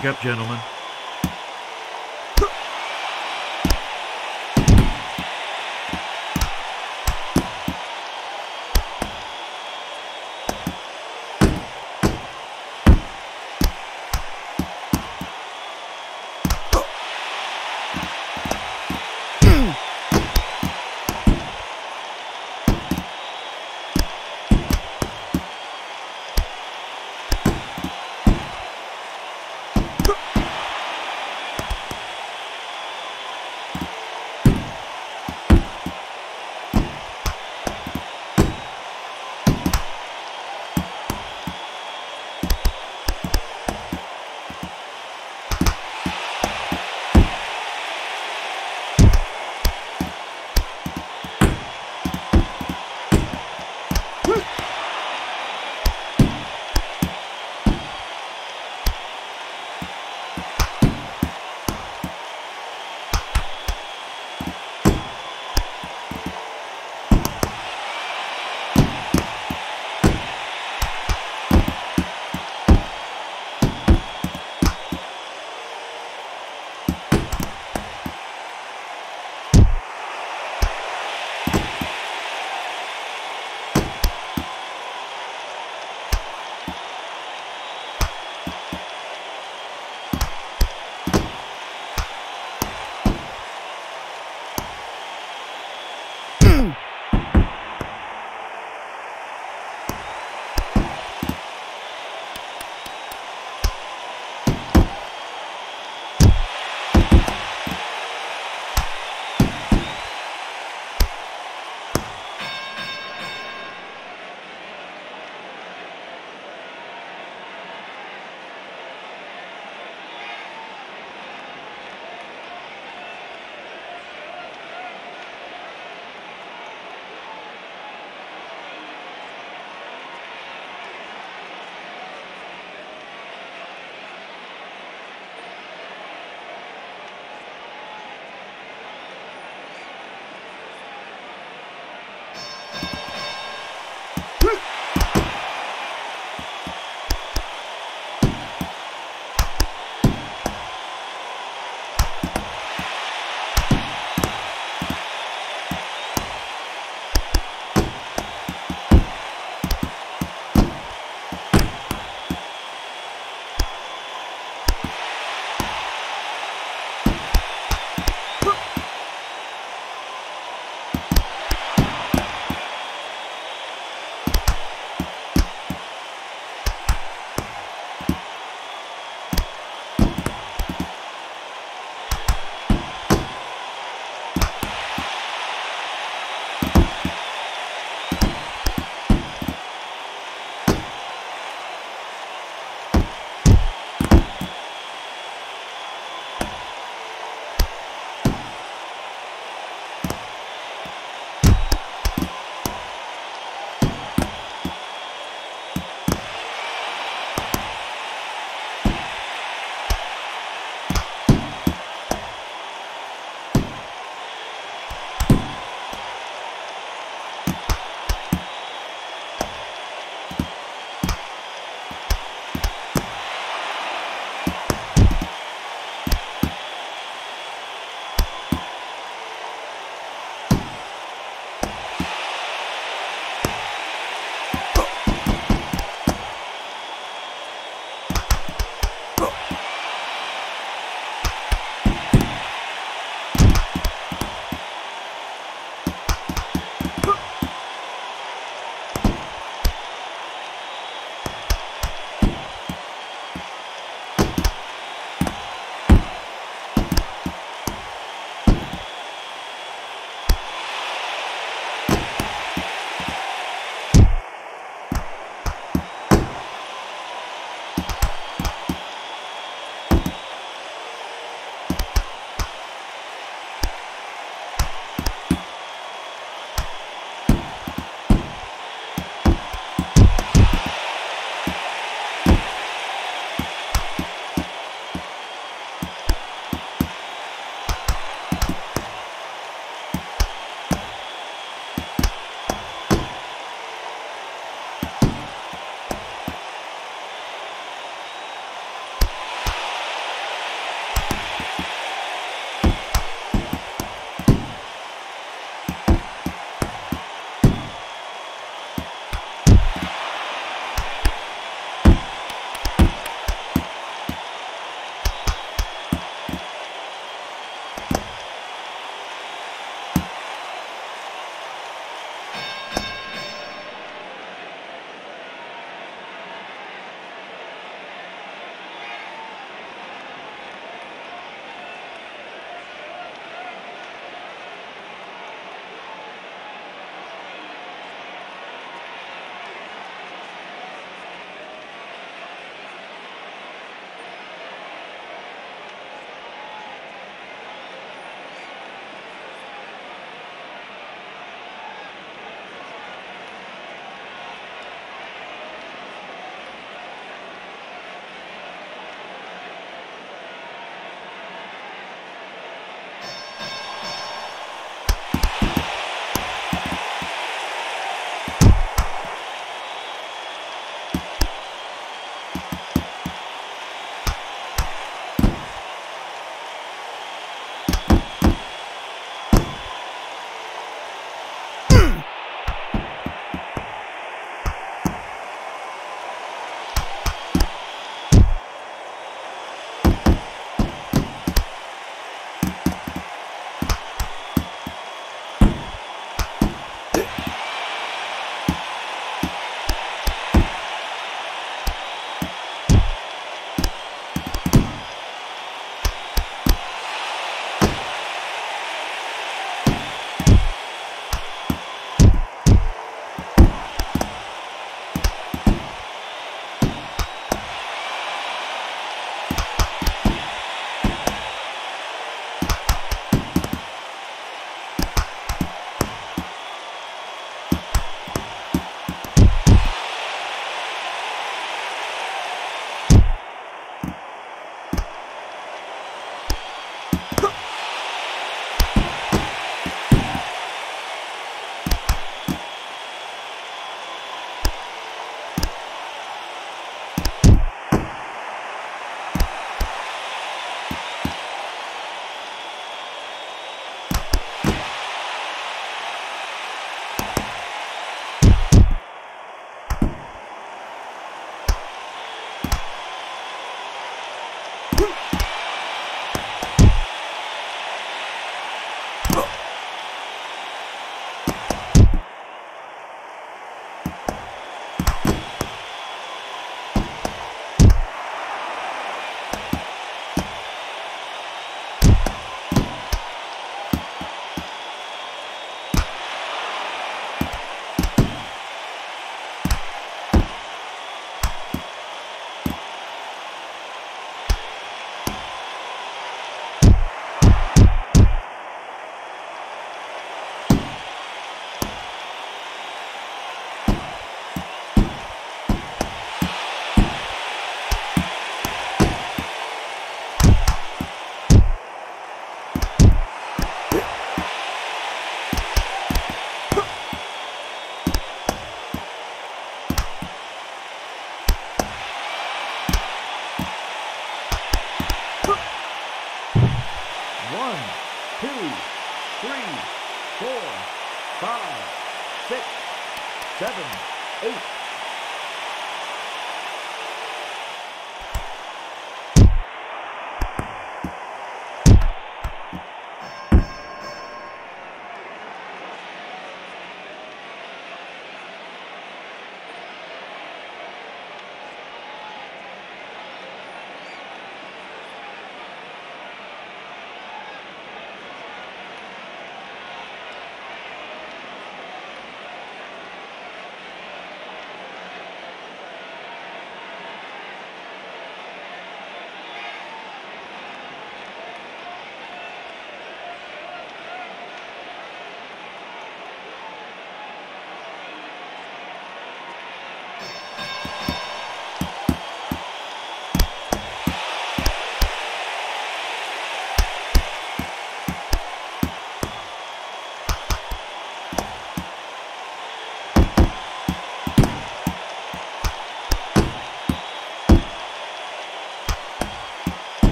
Back up, gentlemen.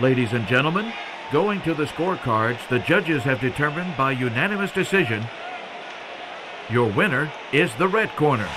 Ladies and gentlemen, going to the scorecards, the judges have determined by unanimous decision your winner is the red corner.